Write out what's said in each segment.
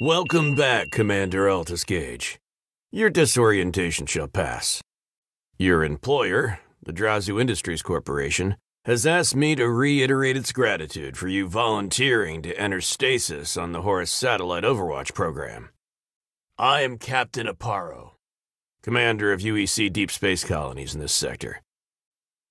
Welcome back, Commander Altus Gage. Your disorientation shall pass. Your employer, the Drazu Industries Corporation, has asked me to reiterate its gratitude for you volunteering to enter stasis on the Horus Satellite Overwatch program. I am Captain Aparo, commander of UEC deep space colonies in this sector.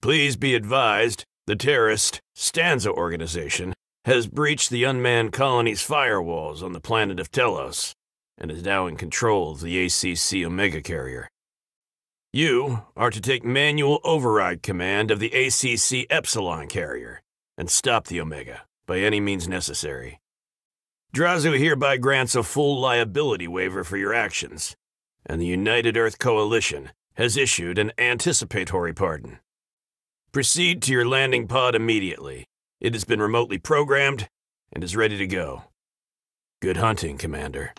Please be advised the terrorist Stanza organization has breached the unmanned colony's firewalls on the planet of Telos and is now in control of the ACC Omega carrier. You are to take manual override command of the ACC Epsilon carrier and stop the Omega by any means necessary. Drazu hereby grants a full liability waiver for your actions, and the United Earth Coalition has issued an anticipatory pardon. Proceed to your landing pod immediately. It has been remotely programmed and is ready to go. Good hunting, Commander.